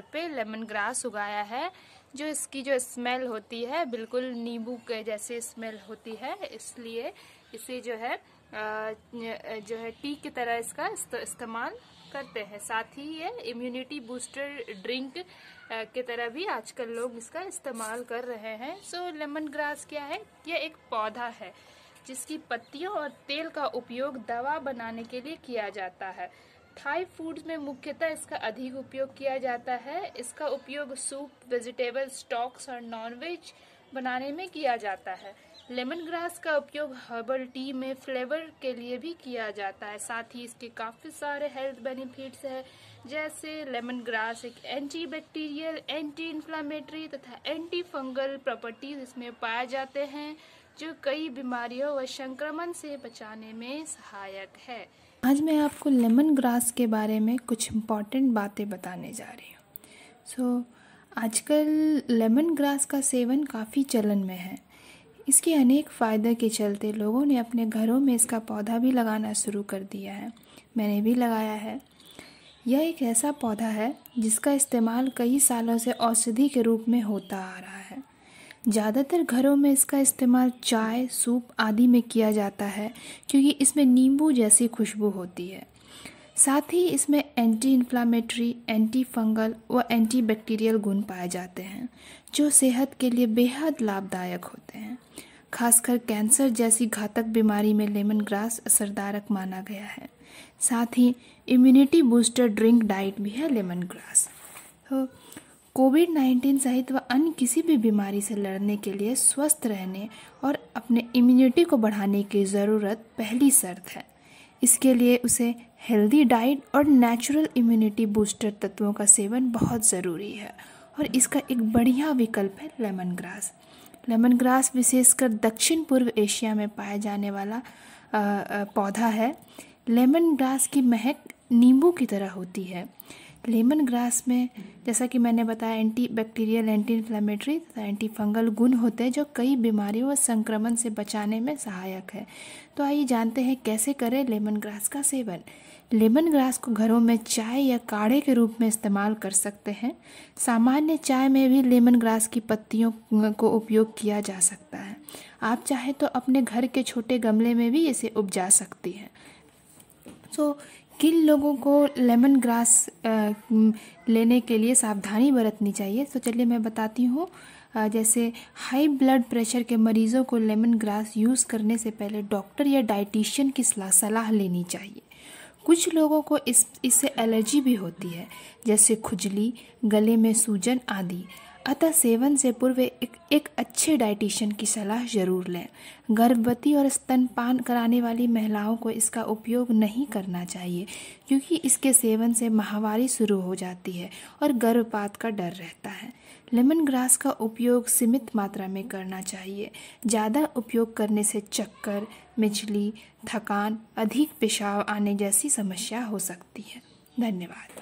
घर पे lemon grass उगाया है, जो इसकी जो स्मेल होती है, बिल्कुल नींबू के जैसे स्मेल होती है, इसलिए इसे जो है जो है टी की तरह इसका इस्तेमाल करते हैं। साथ ही ये इम्यूनिटी बूस्टर ड्रिंक की तरह भी आजकल लोग इसका इस्तेमाल कर रहे हैं। सो लेमन ग्रास क्या है? यह एक पौधा है, जिसकी पत्तियों और तेल का उपयोग दवा बनाने के लिए किया जाता है। थाई फूड्स में मुख्यतः इसका अधिक उपयोग किया जाता है। इसका उपयोग सूप वेजिटेबल स्टॉक्स और नॉनवेज बनाने में किया जाता है। लेमन ग्रास का उपयोग हर्बल टी में फ्लेवर के लिए भी किया जाता है। साथ ही इसके काफ़ी सारे हेल्थ बेनिफिट्स है, जैसे लेमन ग्रास एक एंटी बैक्टीरियल एंटी इन्फ्लामेटरी तथा एंटी फंगल प्रॉपर्टीज़ इसमें पाए जाते हैं। जो कई बीमारियों व संक्रमण से बचाने में सहायक है। आज मैं आपको लेमन ग्रास के बारे में कुछ इंपॉर्टेंट बातें बताने जा रही हूँ। सो so, आजकल लेमन ग्रास का सेवन काफ़ी चलन में है। इसके अनेक फ़ायदे के चलते लोगों ने अपने घरों में इसका पौधा भी लगाना शुरू कर दिया है। मैंने भी लगाया है। यह एक ऐसा पौधा है जिसका इस्तेमाल कई सालों से औषधि के रूप में होता आ रहा है। ज़्यादातर घरों में इसका इस्तेमाल चाय, सूप आदि में किया जाता है, क्योंकि इसमें नींबू जैसी खुशबू होती है। साथ ही इसमें एंटी इन्फ्लामेटरी एंटी फंगल व एंटी बैक्टीरियल गुण पाए जाते हैं, जो सेहत के लिए बेहद लाभदायक होते हैं। खासकर कैंसर जैसी घातक बीमारी में लेमन ग्रास असरदारक माना गया है। साथ ही इम्यूनिटी बूस्टर ड्रिंक डाइट भी है लेमन ग्रास तो कोविड नाइन्टीन सहित व अन्य किसी भी बीमारी से लड़ने के लिए स्वस्थ रहने और अपने इम्यूनिटी को बढ़ाने की ज़रूरत पहली शर्त है। इसके लिए उसे हेल्दी डाइट और नेचुरल इम्यूनिटी बूस्टर तत्वों का सेवन बहुत ज़रूरी है और इसका एक बढ़िया विकल्प है लेमन ग्रास लेमन ग्रास विशेषकर दक्षिण पूर्व एशिया में पाया जाने वाला पौधा है। लेमन ग्रास की महक नींबू की तरह होती है। लेमन ग्रास में, जैसा कि मैंने बताया एंटी बैक्टीरियल एंटी इन्फ्लेमेटरी तथा एंटी फंगल गुण होते हैं जो कई बीमारियों व संक्रमण से बचाने में सहायक है। तो आइए जानते हैं कैसे करें लेमन ग्रास का सेवन। लेमन ग्रास को घरों में चाय या काढ़े के रूप में इस्तेमाल कर सकते हैं। सामान्य चाय में भी लेमन ग्रास की पत्तियों को उपयोग किया जा सकता है। आप चाहें तो अपने घर के छोटे गमले में भी इसे उपजा सकती हैं। सो किन लोगों को लेमन ग्रास लेने के लिए सावधानी बरतनी चाहिए? तो चलिए मैं बताती हूँ। जैसे हाई ब्लड प्रेशर के मरीज़ों को लेमन ग्रास यूज़ करने से पहले डॉक्टर या डाइटिशियन की सलाह लेनी चाहिए। कुछ लोगों को इस, इससे एलर्जी भी होती है, जैसे खुजली, गले में सूजन आदि। अतः सेवन से पूर्व एक, एक अच्छे डाइटिशियन की सलाह ज़रूर लें। गर्भवती और स्तनपान कराने वाली महिलाओं को इसका उपयोग नहीं करना चाहिए क्योंकि इसके सेवन से माहवारी शुरू हो जाती है और गर्भपात का डर रहता है। लेमन ग्रास का उपयोग सीमित मात्रा में करना चाहिए। ज़्यादा उपयोग करने से चक्कर मिचली थकान अधिक पेशाब आने जैसी समस्या हो सकती है। धन्यवाद।